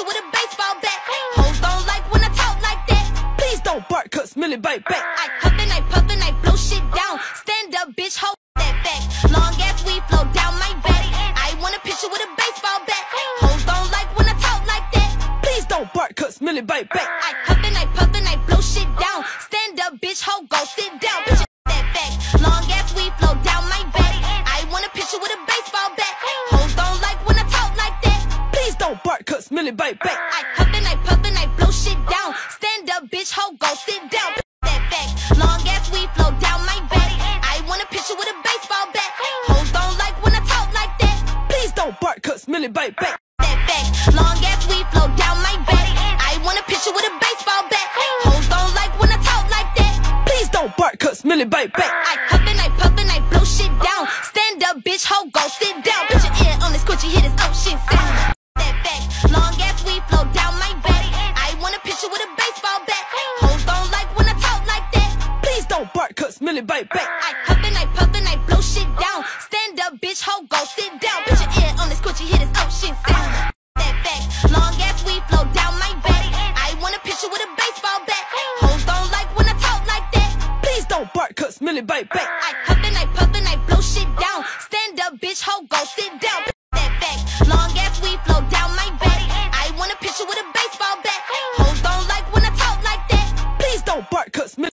picture with a baseball bat. Hoes don't like when I talk like that. Please don't bark, cause Milli bite back. I huffin', I puffin', I blow shit down. Stand up, bitch, hold that back. Long ass weed flow down my back. I want a picture with a baseball bat. Hoes don't like when I talk like that. Please don't bark, cause Milli bite back. I huffin', I puffin', I blow shit down. Stand up, bitch, ho, go sit down. Picture that back. Long ass weed flow down my back. I want a picture with a baseball bat. Hoes don't like when I talk like that. Please don't bark, cause Milli bite back. I huffin', I puffin', I blow shit down. Stand up, bitch, ho, go sit down. That back. Long ass weed flow down my back. I want a picture with a baseball bat. Hoes don't like when I talk like that. Please don't bark, cause Milli bite back. that back. Long ass weed flow down my back. I want a picture with a baseball bat. Hoes don't like when I talk like that. Please don't bark, cause Milli bite back. I huffin', I puffin', I blow shit down. Stand up, bitch, ho, go sit down. Milli bite back. I huffin', I puffin', I blow shit down. Stand up, bitch, ho, go sit down. Put your ear on this coochie, hit this ocean sound. That back. Long ass weed flow down my back. I want a picture with a baseball bat. Hoes don't like when I talk like that. Please don't bark, cause Milli bite back. I huffin', I puffin', I blow shit down. Stand up, bitch, ho, go sit down. That back. Long ass weed flow down my back. I want a picture with a baseball bat. Hoes don't like when I talk like that. Please don't bark, cause Milli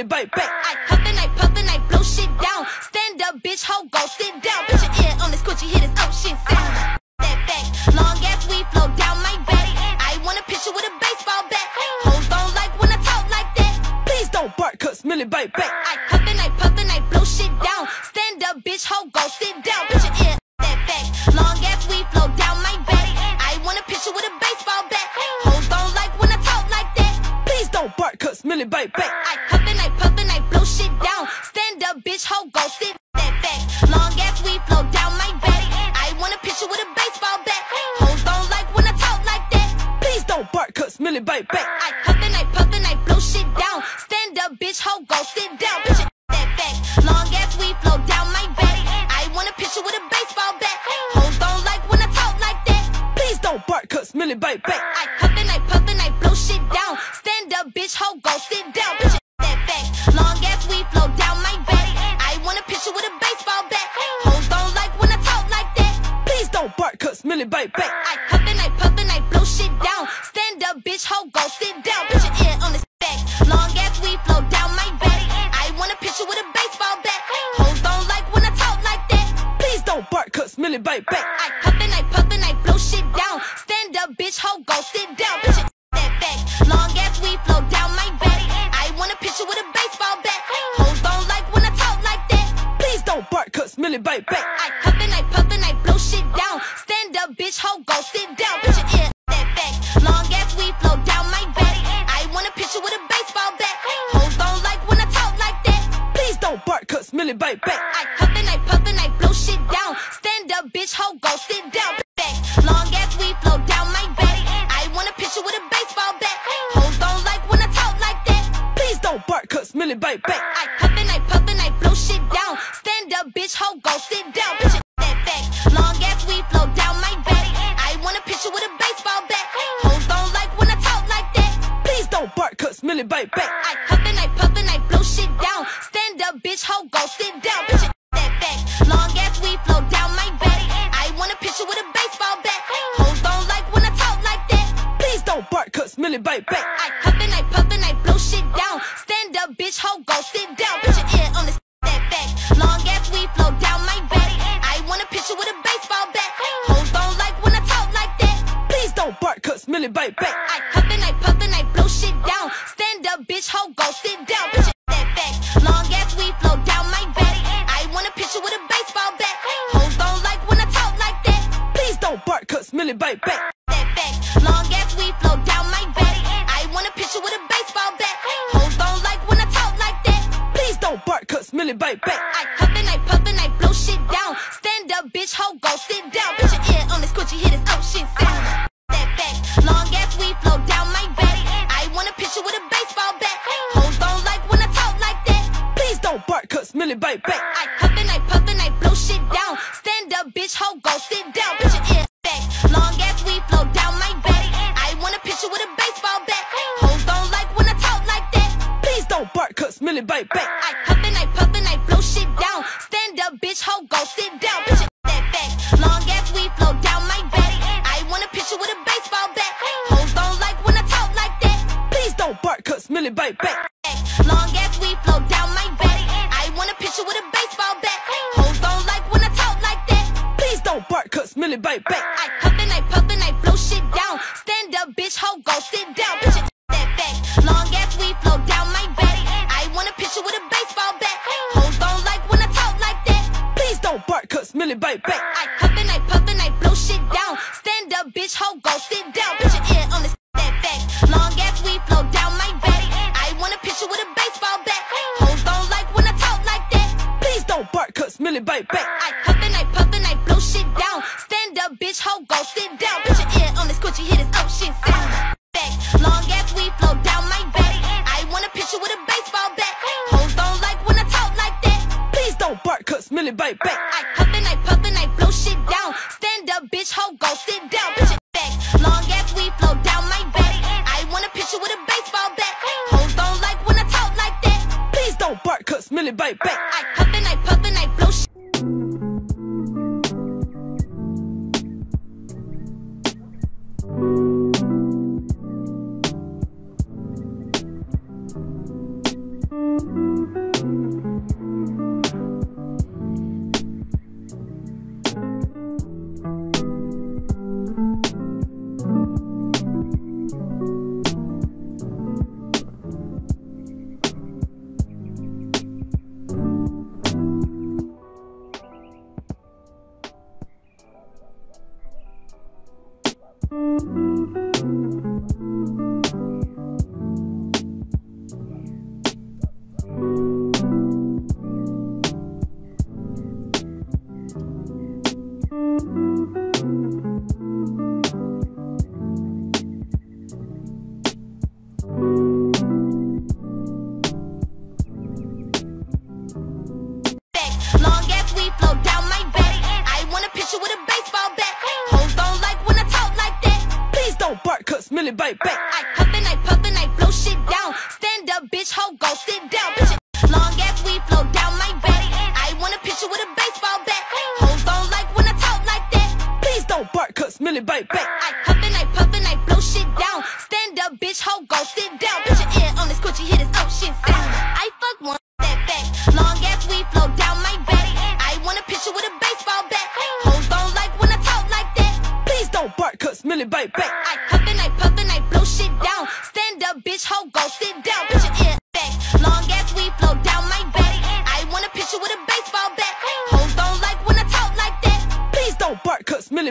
Milli bite back. I huffin', I puffin', I blow shit down. Stand up, bitch, ho, go sit down. Put your ear on this coochie, hit this ocean sound. That back. Long ass weed flow down my back. I want a picture with a baseball bat. Hoes don't like when I talk like that. Please don't bark, cause Milli bite back. I huffin', I puffin', I blow shit down. Stand up, bitch, ho, go sit down. Put your ear that back. Long ass weed flow down my back. I want a picture with a baseball bat. Hoes don't like when I talk like that. Please don't bark, cause Milli bite back. I Stand up, bitch, ho, go sit that back. Long ass weed flow down my back. I want a picture with a baseball bat. Hoes don't like when I talk like that. Please don't bark, cause Milli bite back. I huffin', I puffin', I blow shit down. Stand up, bitch, ho, go sit down. Your that back. Long ass weed flow down my back. I want a picture with a baseball bat. Hoes don't like when I talk like that. Please don't bark, cause Milli bite back. I huffin', I puffin', I blow shit down. Stand up, bitch, ho, go sit down. Your that back. Long Milli bite back. I huffin', I puffin', I blow shit down. Stand up, bitch, ho, go sit down. Put your ear on this back. Long ass weed flow down my back. I want a picture with a baseball bat. Hoes don't like when I talk like that. Please don't bark, cause Milli bite back. I huffin', I puffin', I blow shit down. Stand up, bitch, ho, go sit down. Put your that back. Long ass weed flow down my back. I want a picture with a baseball bat. Hoes don't like when I talk like that. Please don't bark, Milli bite back. Bitch, ho, go sit down. Put your ear that back. Long ass weed flow down my back. I want a picture with a baseball bat. Hoes don't like when I talk like that. Please don't bark, cause Milli bite back. I huffin', I puffin', I blow shit down. Stand up, bitch, ho, go sit down. Back. Long ass weed flow down my back. I want a picture with a baseball bat. Hoes don't like when I talk like that. Please don't bark, cause Milli bite back. I huffin', I puffin', I blow shit down. Stand up, bitch, ho, go sit down. Milli bite back. I huffin', I puffin', I blow shit down. Stand up, bitch, ho, go sit down. Your that back. Long ass weed flow down my back. I want a picture with a baseball bat. Hoes don't like when I talk like that. Please don't bark, cause Milli bite back. I huffin', I puffin', I blow shit down. Stand up, bitch, ho, go sit down. Put your ear on this that back. Long ass weed flow down my back. I want a picture with a baseball bat. Hoes don't like when I talk like that. Please don't bark, cause Milli bite back. Bite back. That back. Long ass weed flow down my back. I want a picture with a baseball bat. Hoes don't like when I talk like that. Please don't bark, cause Milli bite back. I huffin', I puffin', I blow shit down. Stand up, bitch, ho, go sit down. Put your ear on this coochie, hit this ocean sound. That back. Long ass weed flow down my back. I want a picture with a baseball bat. Hoes don't like when I talk like that. Please don't bark, cause Milli bite back. I huffin', I puffin', I blow shit down. Stand up, bitch, ho, go sit down. Put your. Long ass weed flow down my back. I want a picture with a baseball bat. Hoes don't like when I talk like that. Please don't bark, cause Milli bite back. I huffin', I puffin', I blow shit down. Stand up, bitch, ho, go sit down. Your that back. Long ass weed flow down my back. I want a picture with a baseball bat. Hoes don't like when I talk like that. Please don't bark, cause Milli bite back. Long ass weed flow down my back. I want a picture with a baseball bat. Hoes don't like when I talk like that. Please don't bark, cause Milli bite back. I up, bitch, ho, go sit down. Your that back. Long ass weed flow down my back. I want a picture with a baseball bat. Hoes don't like when I talk like that. Please don't bark, cause Milli bite back. I huffin', I puffin', I blow shit down. Stand up, bitch, ho, go sit down. Put your ear on this that back. Long ass we flow down my back. I want a picture with a baseball bat. Hoes don't like when I talk like that. Please don't bark, cause Milli bite back. I bitch, ho, go bite back. I huffin',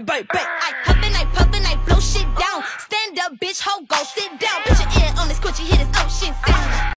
I huffin', I puffin', I blow shit down. Stand up, bitch, ho,